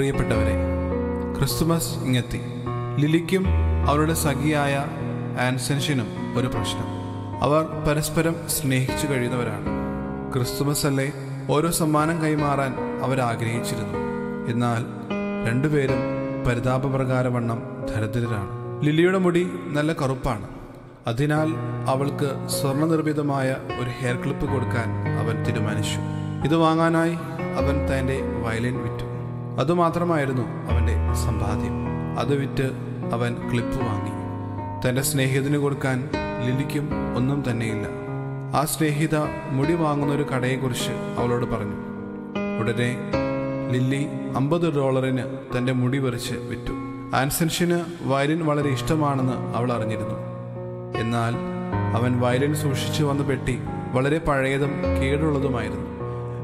പ്രിയപ്പെട്ടവരെ ക്രിസ്തുമസ് ഇങ്ങെത്തി. ലിലിക്കും അവരുടെ സഖിയായ ആൻസെൻഷനും ഒരു പ്രശ്നം. അവർ പരസ്പരം സ്നേഹിച്ചു കഴിയുന്നവരാണ്. ക്രിസ്തുമസ് അല്ലേ ഓരോ സമ്മാനം കൈമാറാൻ അവർ ആഗ്രഹിച്ചിരുന്നു. എന്നാൽ രണ്ടുപേരും പരിതാപപ്രകാരവണ്ണം ദരിദ്രരാണ്. ലിലിയുടെ മുടി നല്ല കറുപ്പാണ്. അതിനാൽ അവൾക്ക് സ്വർണനിർമ്മിതമായ ഒരു ഹെയർ ക്ലിപ്പ് കൊടുക്കാൻ അവൻ തീരുമാനിച്ചു. ഇത് വാങ്ങാനായി അവൻ തന്റെ വയലിൻ വിറ്റു. അതുമാത്രമായിരുന്നു അവന്റെ സമ്പാദ്യം. അത് വിറ്റ് അവൻ ക്ലിപ്പ് വാങ്ങി. തന്റെ സ്നേഹിതന് കൊടുക്കാൻ ലിലിക്കും ഒന്നും തന്നെയില്ല. ആ സ്നേഹിത മുടി വാങ്ങുന്ന ഒരു കടയെക്കുറിച്ച് അവളോട് പറഞ്ഞു. ഉടനെ ലില്ലി അമ്പത് ഡോളറിന് തന്റെ മുടി വെറിച്ച് വിറ്റു. ആൻസൻഷന് വയലിൻ വളരെ ഇഷ്ടമാണെന്ന് അവൾ അറിഞ്ഞിരുന്നു. എന്നാൽ അവൻ വയലിൻ സൂക്ഷിച്ചു വന്ന പെട്ടി വളരെ പഴയതും കേടുള്ളതുമായിരുന്നു.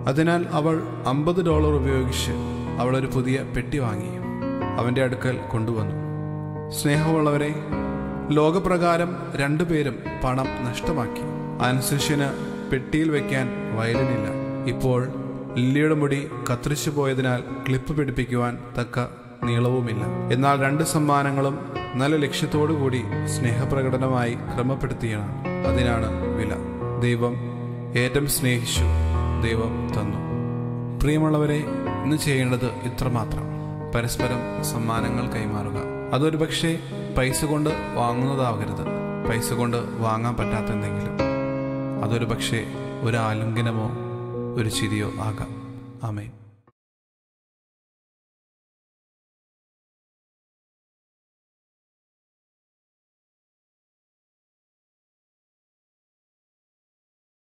അതിനാൽ അവൾ അമ്പത് ഡോളർ ഉപയോഗിച്ച് അവൾ ഒരു പുതിയ പെട്ടി വാങ്ങി അവന്റെ അടുക്കൽ കൊണ്ടുവന്നു. സ്നേഹമുള്ളവരെ ലോകപ്രകാരം രണ്ടുപേരും പണം നഷ്ടമാക്കി. അനുശിഷ്യന് പെട്ടിയിൽ വയ്ക്കാൻ വയലിനില്ല. ഇപ്പോൾ ലില്ലിയുടെ മുടി കത്തിരിച്ചു പോയതിനാൽ ക്ലിപ്പ് പിടിപ്പിക്കുവാൻ തക്ക നീളവുമില്ല. എന്നാൽ രണ്ട് സമ്മാനങ്ങളും നല്ല ലക്ഷ്യത്തോടു കൂടി സ്നേഹപ്രകടനമായി ക്രമപ്പെടുത്തിയാണ്. അതിനാണ് വില. ദൈവം ഏറ്റവും സ്നേഹിച്ചു ദൈവം തന്നു. പ്രിയമുള്ളവരെ ഇന്ന് ചെയ്യേണ്ടത് ഇത്രമാത്രം. പരസ്പരം സമ്മാനങ്ങൾ കൈമാറുക. അതൊരു പക്ഷേ പൈസ കൊണ്ട് വാങ്ങുന്നതാകരുത് പൈസ കൊണ്ട് വാങ്ങാൻ പറ്റാത്ത എന്തെങ്കിലും. അതൊരു പക്ഷേ ഒരു ആലിംഗനമോ ഒരു ചിരിയോ ആകാം. ആമേൻ.